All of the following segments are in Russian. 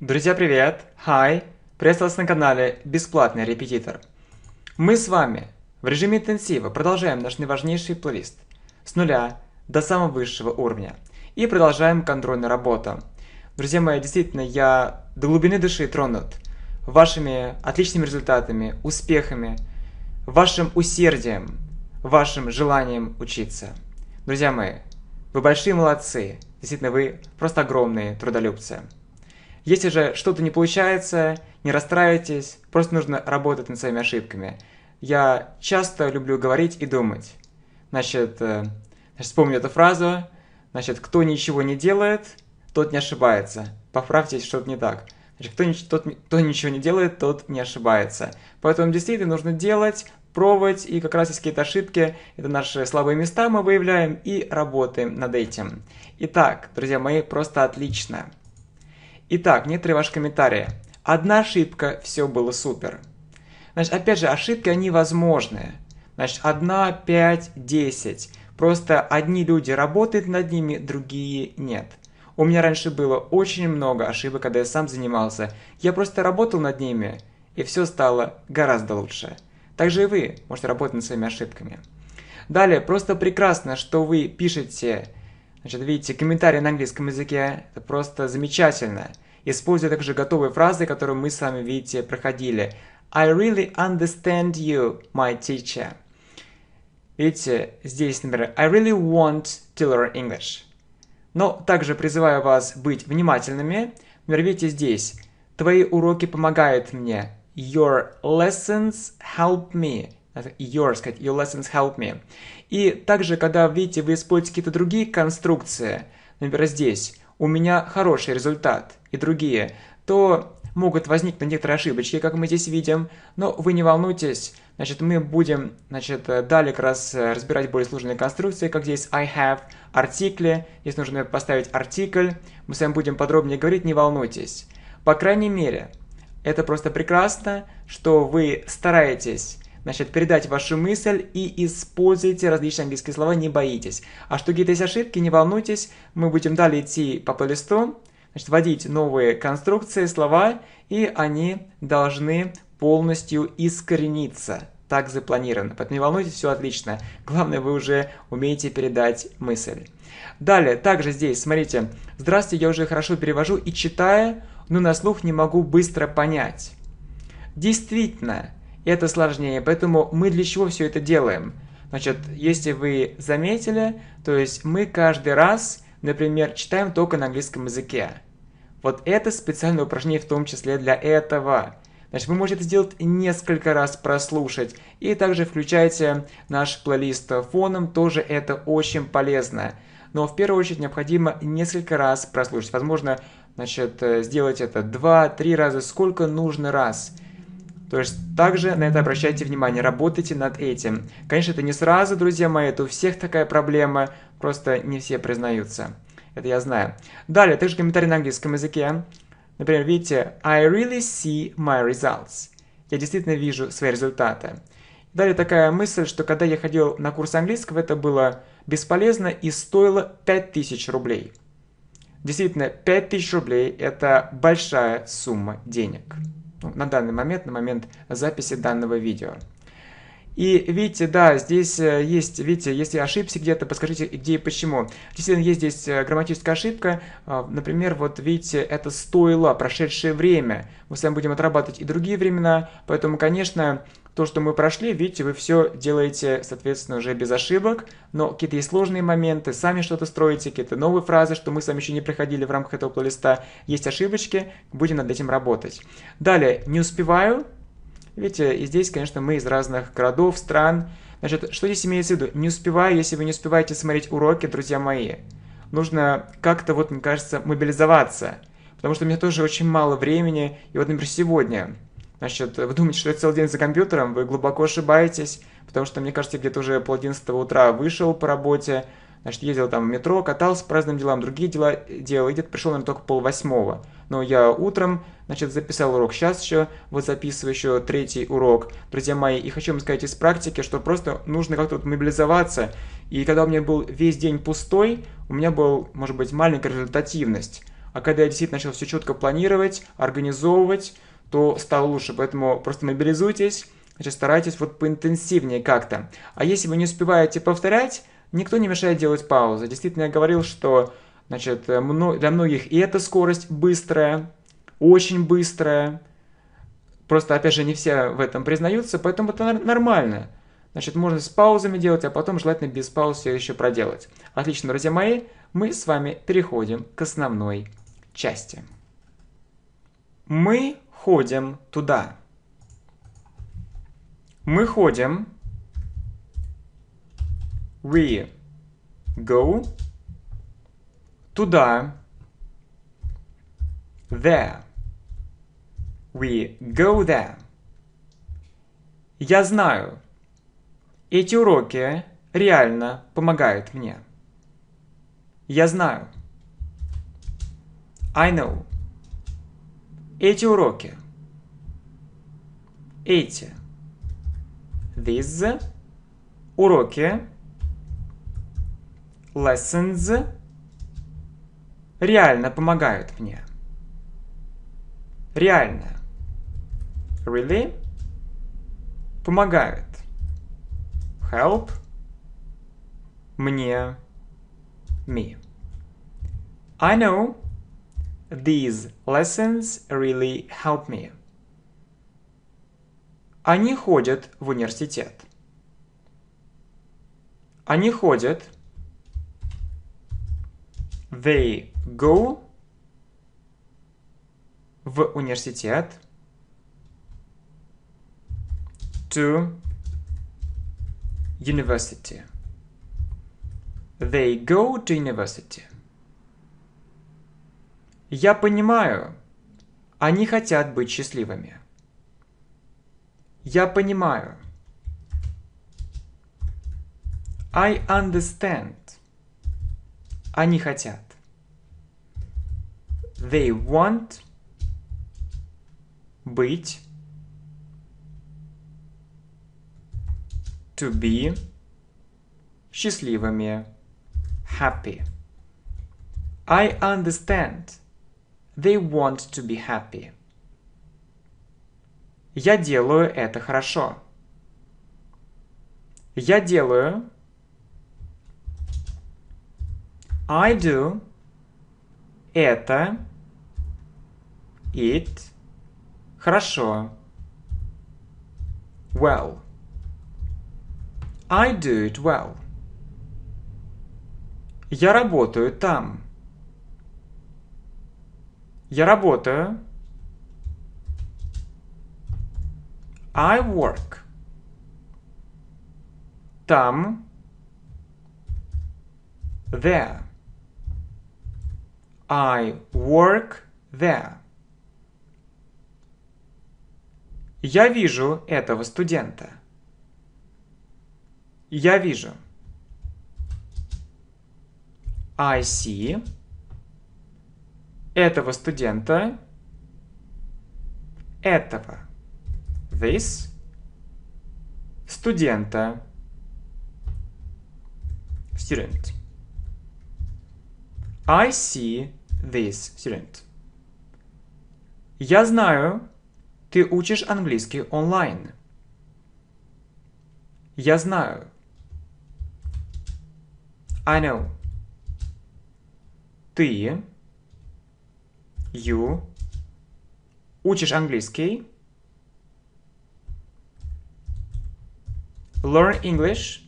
Друзья, привет! Hi! Приветствую вас на канале Бесплатный репетитор. Мы с вами в режиме интенсива продолжаем наш наиважнейший плейлист с нуля до самого высшего уровня и продолжаем контрольную работу. Друзья мои, действительно, я до глубины души тронут вашими отличными результатами, успехами, вашим усердием, вашим желанием учиться. Друзья мои, вы большие молодцы, действительно, вы просто огромные трудолюбцы. Если же что-то не получается, не расстраивайтесь, просто нужно работать над своими ошибками. Я часто люблю говорить и думать. Значит, э, значит вспомню эту фразу. Значит, кто ничего не делает, тот не ошибается. Поправьте, что-то не так. Значит, кто, тот, кто ничего не делает, тот не ошибается. Поэтому действительно нужно делать, пробовать, и как раз есть какие-то ошибки, это наши слабые места мы выявляем и работаем над этим. Итак, друзья мои, просто отлично. Итак, некоторые ваши комментарии. Одна ошибка, все было супер. Значит, опять же, ошибки, они возможны. Значит, одна, пять, десять. Просто одни люди работают над ними, другие нет. У меня раньше было очень много ошибок, когда я сам занимался. Я просто работал над ними, и все стало гораздо лучше. Также и вы можете работать над своими ошибками. Далее, просто прекрасно, что вы пишете Значит, видите, комментарии на английском языке – это просто замечательно. Используя также готовые фразы, которые мы с вами, видите, проходили. I really understand you, my teacher. Видите, здесь, например, I really want to learn English. Но также призываю вас быть внимательными. Например, видите здесь, твои уроки помогают мне. Your lessons help me. Your, сказать, your lessons help me. И также, когда, видите, вы используете какие-то другие конструкции, например, здесь, у меня хороший результат и другие, то могут возникнуть некоторые ошибочки, как мы здесь видим, но вы не волнуйтесь, значит, мы будем, значит, далее как раз разбирать более сложные конструкции, как здесь I have, артикли, здесь нужно поставить артикль, мы с вами будем подробнее говорить, не волнуйтесь. По крайней мере, это просто прекрасно, что вы стараетесь значит, передать вашу мысль и используйте различные английские слова, не боитесь. А что какие-то есть ошибки, не волнуйтесь, мы будем далее идти по плейлисту, значит, вводить новые конструкции, слова, и они должны полностью искорениться. Так запланировано. Поэтому не волнуйтесь, все отлично. Главное, вы уже умеете передать мысль. Далее, также здесь, смотрите. Здравствуйте, я уже хорошо перевожу и читая, но на слух не могу быстро понять. Действительно, это сложнее. Поэтому мы для чего все это делаем? Значит, если вы заметили, то есть мы каждый раз, например, читаем только на английском языке. Вот это специальное упражнение в том числе для этого. Значит, вы можете сделать несколько раз прослушать. И также включайте наш плейлист фоном, тоже это очень полезно. Но в первую очередь необходимо несколько раз прослушать. Возможно, значит, сделать это 2-3 раза, сколько нужно раз. То есть также на это обращайте внимание, работайте над этим. Конечно, это не сразу, друзья мои, это у всех такая проблема, просто не все признаются. Это я знаю. Далее, также комментарий на английском языке. Например, видите, I really see my results. Я действительно вижу свои результаты. Далее такая мысль, что когда я ходил на курс английского, это было бесполезно и стоило 5000 рублей. Действительно, 5000 рублей – это большая сумма денег на данный момент, на момент записи данного видео. И видите, да, здесь э, есть, видите, если ошибся где-то, подскажите, где и почему. Действительно, есть здесь э, грамматическая ошибка. А, например, вот видите, это стоило, прошедшее время. Мы с вами будем отрабатывать и другие времена, поэтому, конечно, то, что мы прошли, видите, вы все делаете, соответственно, уже без ошибок, но какие-то есть сложные моменты, сами что-то строите, какие-то новые фразы, что мы с вами еще не проходили в рамках этого плейлиста, есть ошибочки, будем над этим работать. Далее, не успеваю, видите, и здесь, конечно, мы из разных городов, стран. Значит, что здесь имеется в виду? Не успеваю, если вы не успеваете смотреть уроки, друзья мои, нужно как-то, вот, мне кажется, мобилизоваться, потому что у меня тоже очень мало времени, и вот, например, сегодня Значит, вы думаете, что я целый день за компьютером, вы глубоко ошибаетесь, потому что, мне кажется, где-то уже пол одиннадцатого утра вышел по работе, значит, ездил там в метро, катался по разным делам, другие дела делал, и где-то пришел, наверное, только пол восьмого. Но я утром, значит, записал урок, сейчас еще вот записываю еще третий урок, друзья мои, и хочу вам сказать из практики, что просто нужно как-то вот мобилизоваться, и когда у меня был весь день пустой, у меня был, может быть, маленькая результативность, а когда я действительно начал все четко планировать, организовывать, то стало лучше. Поэтому просто мобилизуйтесь, значит, старайтесь вот поинтенсивнее как-то. А если вы не успеваете повторять, никто не мешает делать паузы. Действительно, я говорил, что значит, для многих и эта скорость быстрая, очень быстрая. Просто, опять же, не все в этом признаются, поэтому это нормально. Значит, можно с паузами делать, а потом желательно без пауз все еще проделать. Отлично, друзья мои, мы с вами переходим к основной части. Мы ходим туда. Мы ходим. We go. Туда. There. We go there. Я знаю. Эти уроки реально помогают мне. Я знаю. I know. Эти уроки. Эти. These. Уроки. Lessons. Реально помогают мне. Реально. Really. Помогают. Help. Мне. Me. I know these lessons really help me. Они ходят в университет. Они ходят. They go в университет. To university. They go to university. Я понимаю, они хотят быть счастливыми. Я понимаю. I understand. Они хотят. They want быть to be счастливыми happy. I understand. They want to be happy. Я делаю это хорошо. Я делаю. I do. Это. It. Хорошо. Well. I do it well. Я работаю там. Я работаю. I work. Там. There. I work there. Я вижу этого студента. Я вижу. I see этого студента, этого, this, студента, student. I see this student. Я знаю, ты учишь английский онлайн. Я знаю. I know. Ты You. Учишь английский. Learn English.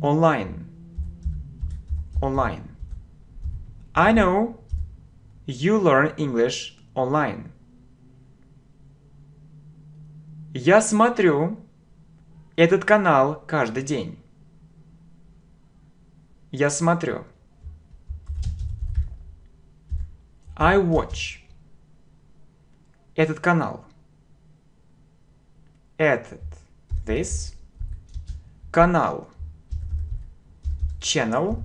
Online. Online. I know you learn English online. Я смотрю этот канал каждый день. Я смотрю. I watch. Этот канал. Этот. This. Канал. Channel.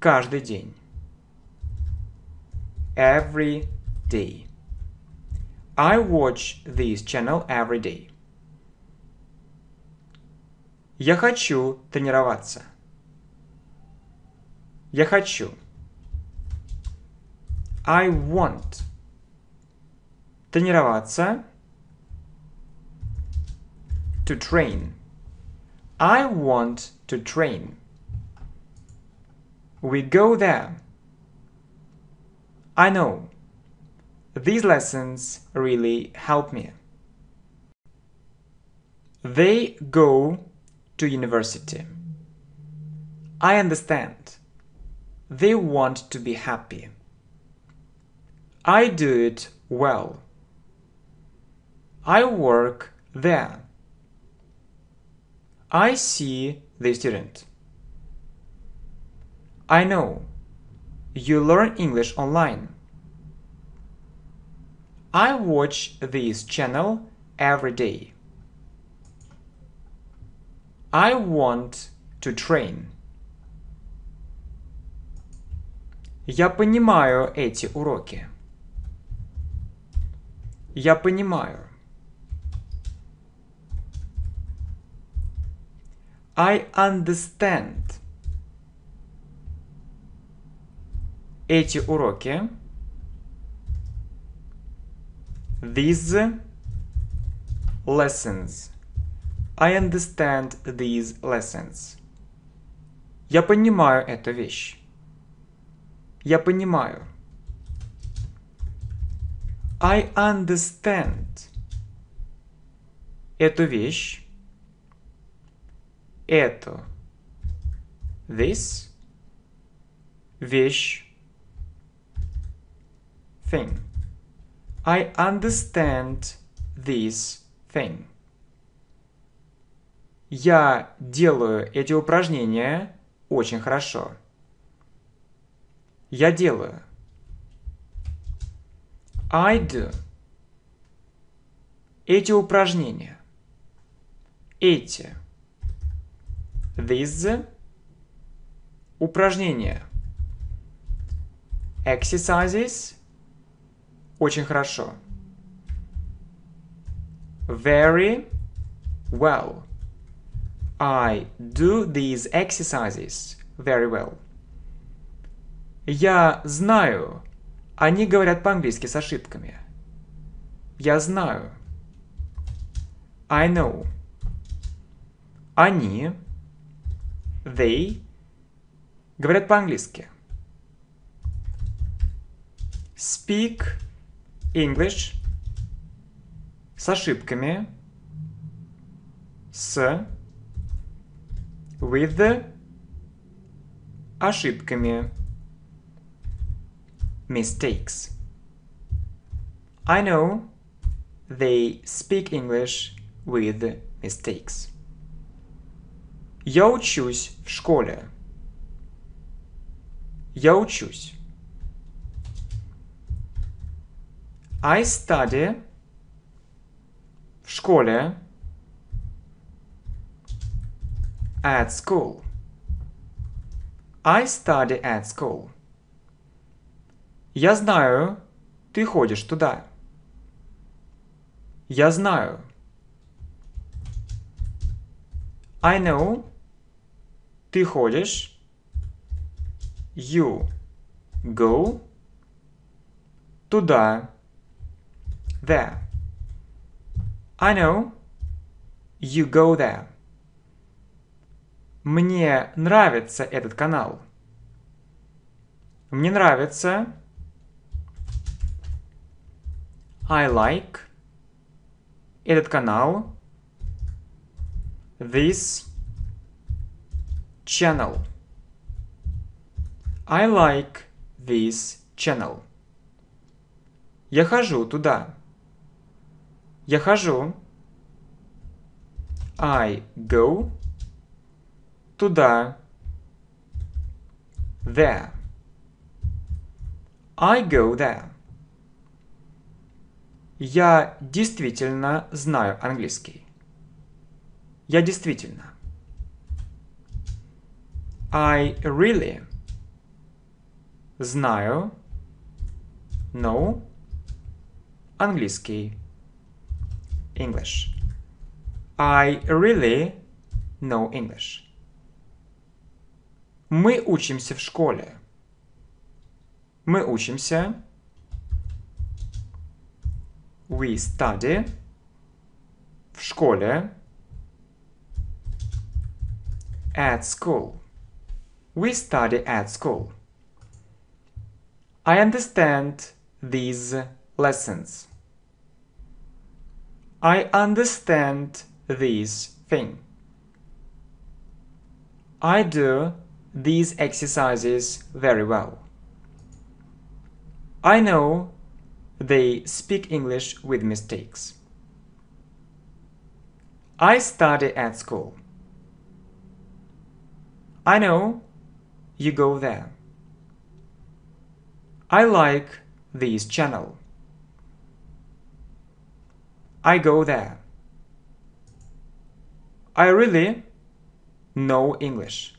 Каждый день. Every day. I watch this channel every day. Я хочу тренироваться. Я хочу. I want. Тренироваться. To train. I want to train. We go there. I know. These lessons really help me. They go to university. I understand. They want to be happy. I do it well. I work there. I see the student. I know. You learn English online. I watch this channel every day. I want to train. Я понимаю эти уроки. Я понимаю. I understand. Эти уроки. These lessons. I understand these lessons. Я понимаю эту вещь. Я понимаю. I understand. Эту вещь. Эту. This. Вещь. Thing. I understand this thing. Я делаю эти упражнения очень хорошо. Я делаю. I do. Эти упражнения. Эти. These. Упражнения. Exercises. Очень хорошо. Very well. I do these exercises very well. Я знаю. Они говорят по-английски с ошибками. Я знаю. I know. Они. They. Говорят по-английски. Speak English. С ошибками. С. With. Ошибками mistakes. I know they speak English with mistakes. Я учусь в школе. Я учусь. I study в школе at school. I study at school. Я знаю, ты ходишь туда. Я знаю. I know. Ты ходишь. You go. Туда. There. I know. You go there. Мне нравится этот канал. Мне нравится I like этот канал, this channel. I like this channel. Я хожу туда. Я хожу. I go туда. There. I go there. Я действительно знаю английский. Я действительно. I really знаю know английский English. I really know English. Мы учимся в школе. Мы учимся We study. В школе. At school. We study at school. I understand these lessons. I understand this thing. I do these exercises very well. I know they speak English with mistakes. I study at school. I know you go there. I like this channel. I go there. I really know English.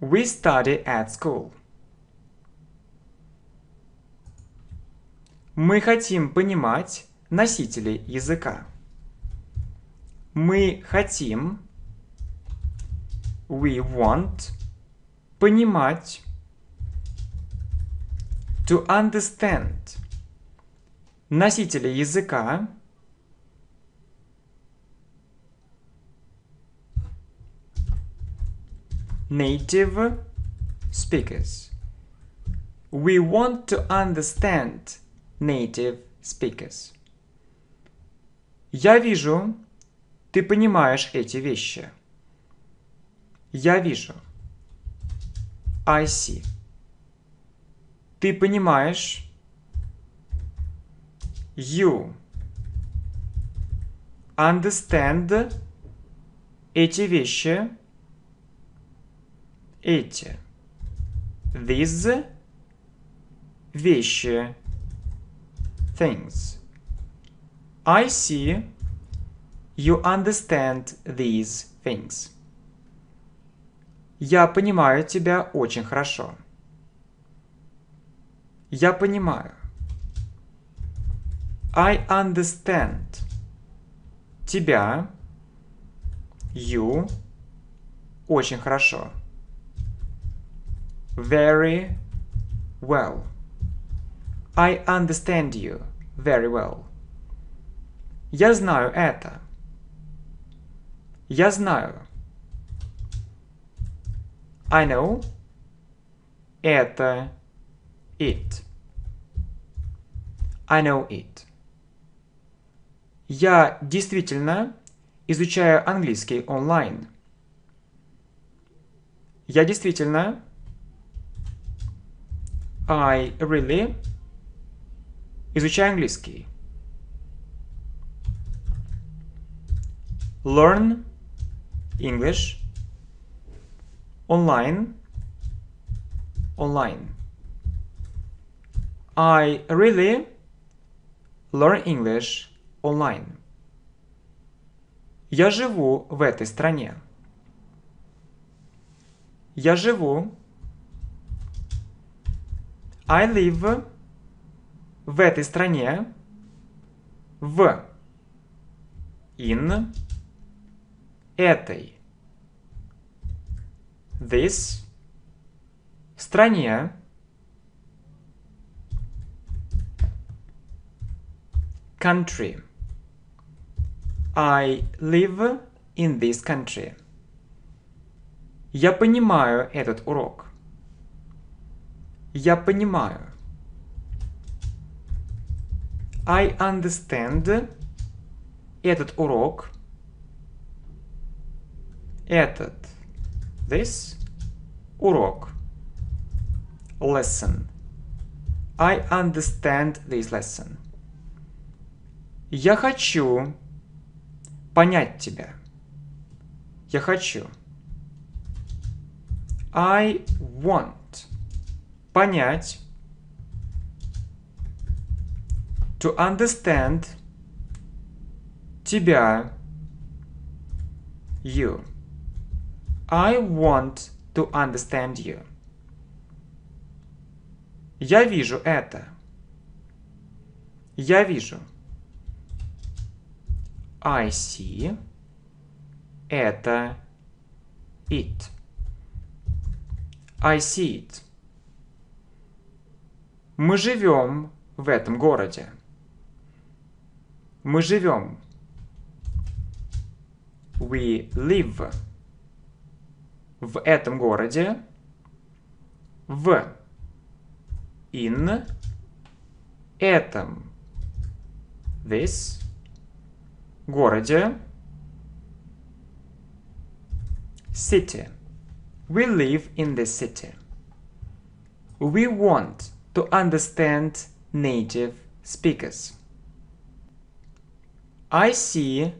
We study at school. Мы хотим понимать носителей языка. Мы хотим we want понимать to understand носители языка native speakers. We want to understand native speakers. Я вижу, ты понимаешь эти вещи. Я вижу. I see. Ты понимаешь? You. Understand эти вещи. Эти. These вещи. Things. I see you understand these things. Я понимаю тебя очень хорошо. Я понимаю. I understand. Тебя. You. Очень хорошо. Very well. I understand you very well. Я знаю это. Я знаю. I know. Это it. I know it. Я действительно изучаю английский онлайн. Я действительно I really изучаю английский. Learn English online online. I really learn English online. Я живу в этой стране. Я живу. I live в этой стране. В. In. Этой. This. Стране. country. I live in this country. Я понимаю этот урок. Я понимаю. I understand этот урок. Этот. This. Урок. Lesson. I understand this lesson. Я хочу понять тебя. Я хочу. I want. Понять. To understand. Тебя. You. I want to understand you. Я вижу это. Я вижу. I see. Это it. I see it. Мы живем в этом городе. Мы живем. We live. В этом городе. В. In. Этом. This. Городе. City. We live in the city. We want to understand native speakers. I see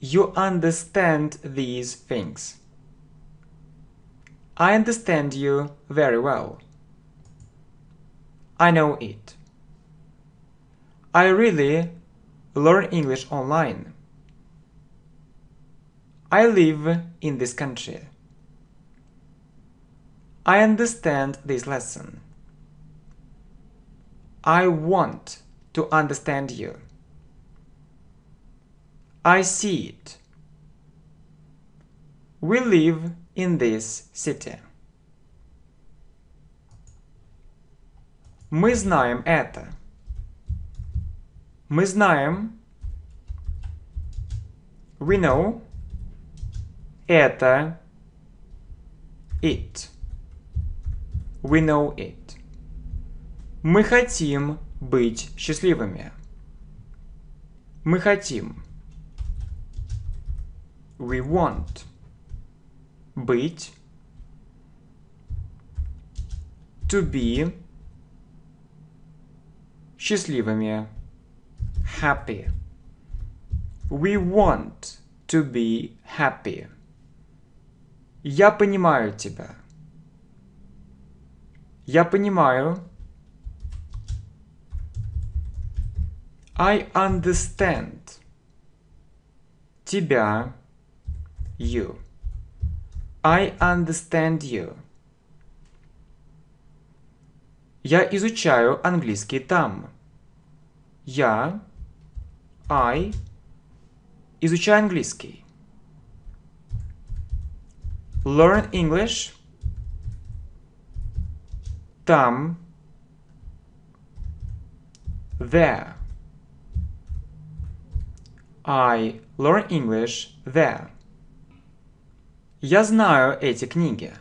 you understand these things. I understand you very well. I know it. I really learn English online. I live in this country. I understand this lesson. I want to understand you. I see it. We live in this city. Мы знаем это. Мы знаем. We know. Это. It. We know it. Мы хотим быть счастливыми. Мы хотим. We want. Быть. To be. Счастливыми. Happy. We want to be happy. Я понимаю тебя. Я понимаю. I understand. Тебя. You. I understand you. Я изучаю английский там. Я. I. Изучаю английский. Learn English. Там. There. I learn English there. Я знаю эти книги.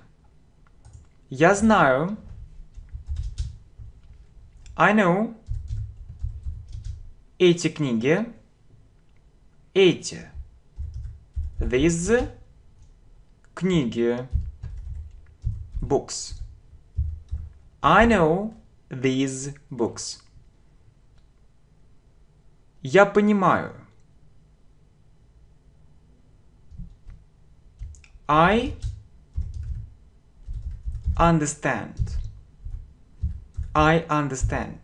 Я знаю. I know. Эти книги. Эти. These. Книги. Books. I know these books. Я понимаю. I understand. I understand.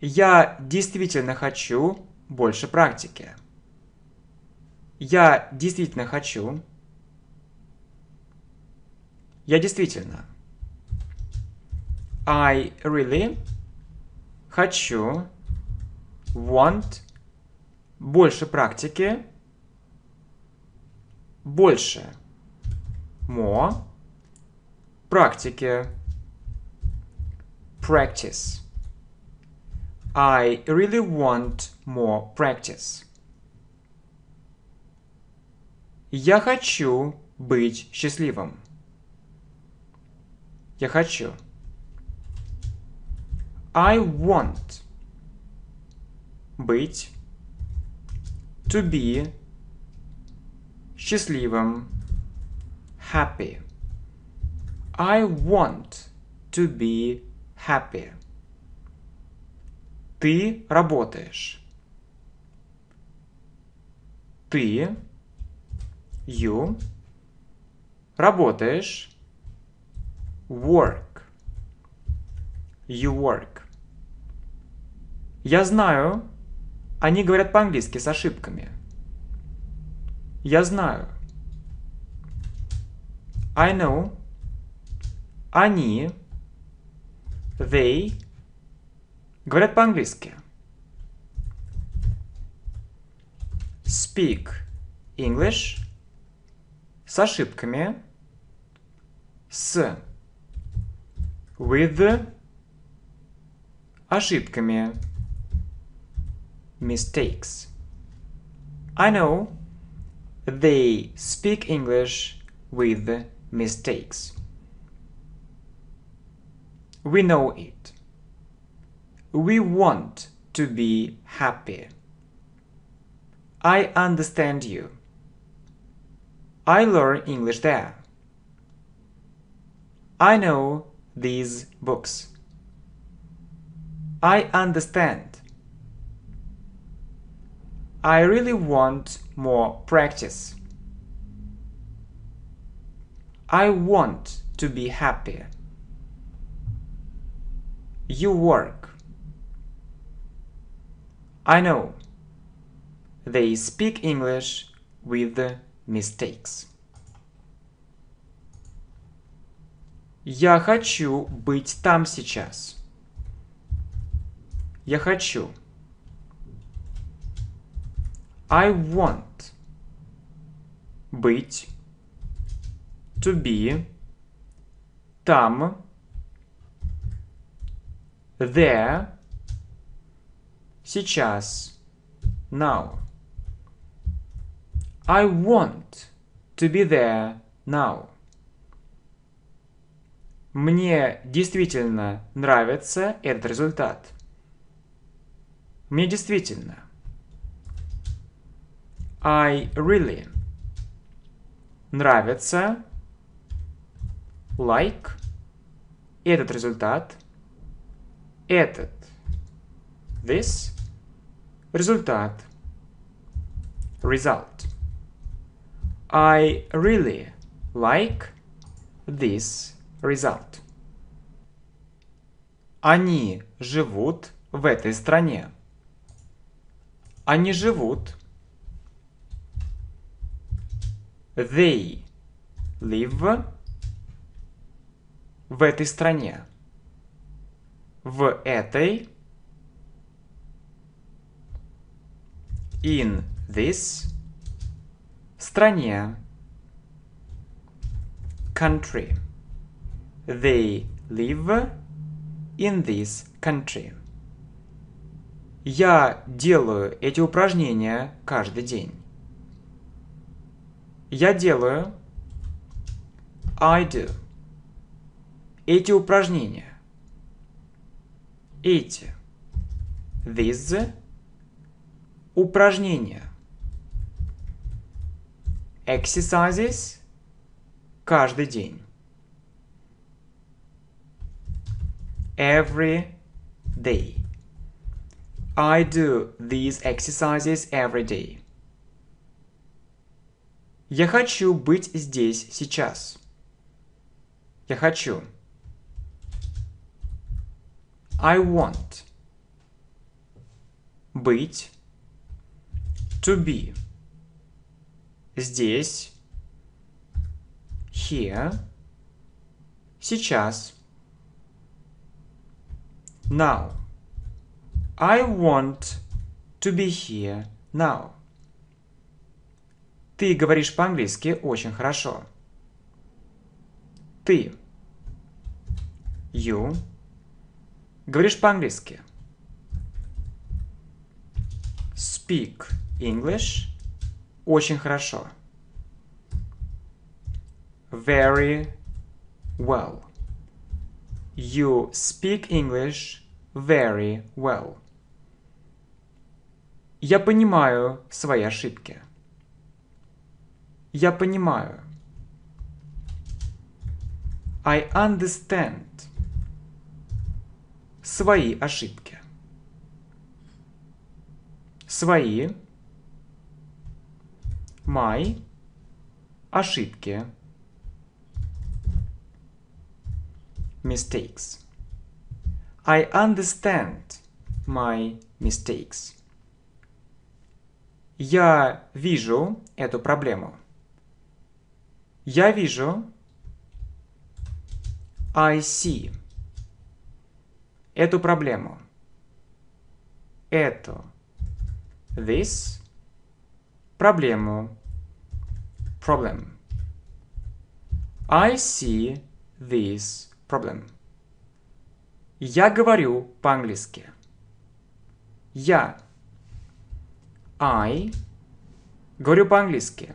Я действительно хочу больше практики. Я действительно хочу. Я действительно. I really хочу want больше практики больше more практики practice I really want more practice Я хочу быть счастливым. Я хочу. I want. Быть. To be. Счастливым. Happy. I want to be happy. Ты работаешь. Ты. You. Работаешь. Work. You work. Я знаю, они говорят по-английски с ошибками. Я знаю. I know. Они. They. Говорят по-английски. Speak English. С ошибками. С. With. ошибками. Mistakes. I know they speak English with mistakes. We know it. We want to be happy. I understand you. I learn English there. I know these books. I understand. I really want more practice. I want to be happy. You work. I know. They speak English with mistakes. Я хочу быть там сейчас. Я хочу. I want. Быть. To be. Там. There. Сейчас. Now. I want to be there now. Мне действительно нравится этот результат. Мне действительно. I really. Нравится. Like. Этот результат. Этот. This. Результат. Result. I really like this result. Они живут в этой стране. Они живут. They live в этой стране. В этой in this стране country. They live in this country. Я делаю эти упражнения каждый день. Я делаю I do. Эти упражнения. Эти. These. Упражнения. Exercises. Каждый день. every day. I do these exercises every day. Я хочу быть здесь сейчас. Я хочу. I want. Быть. To be. Здесь. Here. Сейчас. now. I want to be here now. Ты говоришь по-английски очень хорошо. Ты. You. Говоришь по-английски. Speak English. Очень хорошо. Very well. You speak English very well. Я понимаю свои ошибки. Я понимаю. I understand. Свои ошибки. Свои. My. Ошибки. mistakes. I understand my mistakes. Я вижу эту проблему. Я вижу. I see. Эту проблему. Эту. This. Проблему. Problem. I see this problem. Я говорю по-английски. Я. I. Говорю по-английски.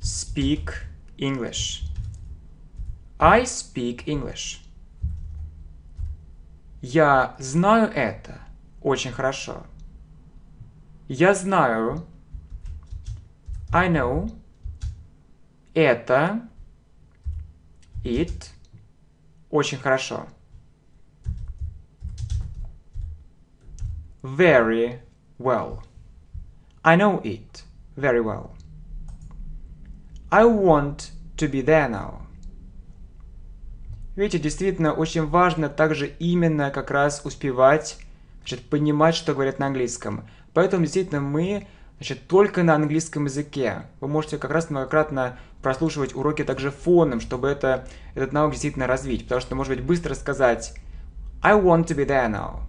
Speak English. I speak English. Я знаю это очень хорошо. Я знаю. I know. Это. It. Очень хорошо. Very well. I know it very well. I want to be there now. Видите, действительно очень важно также именно как раз успевать значит, понимать, что говорят на английском. Поэтому действительно мы значит, только на английском языке. Вы можете как раз многократно прослушивать уроки также фоном, чтобы это, этот навык действительно развить. Потому что, может быть, быстро сказать I want to be there now.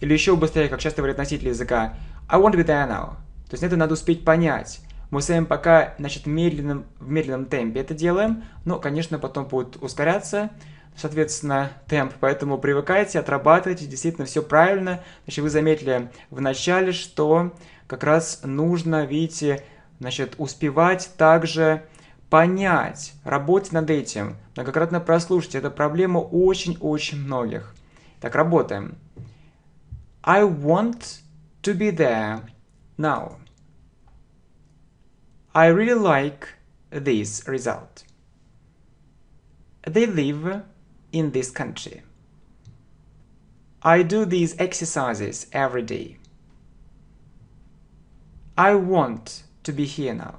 Или еще быстрее, как часто говорят носители языка, I want to be there now. То есть это надо успеть понять. Мы с вами пока, значит, медленным, в медленном темпе это делаем, но, конечно, потом будет ускоряться, соответственно, темп, поэтому привыкайте, отрабатывайте, действительно все правильно. Значит, вы заметили в начале, что как раз нужно, видите, значит, успевать также понять, работать над этим, многократно прослушать. Это проблема очень-очень многих. Так, работаем. I want to be there now. I really like this result. They live in this country. I do these exercises every day. I want to be here now.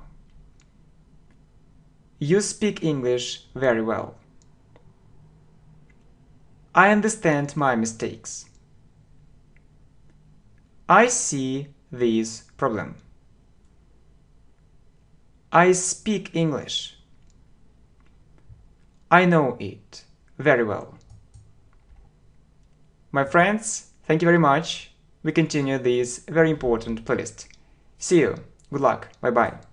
You speak English very well. I understand my mistakes. I see this problem. I speak English. I know it very well. My friends, thank you very much. We continue this very important playlist. See you. Good luck. Bye bye.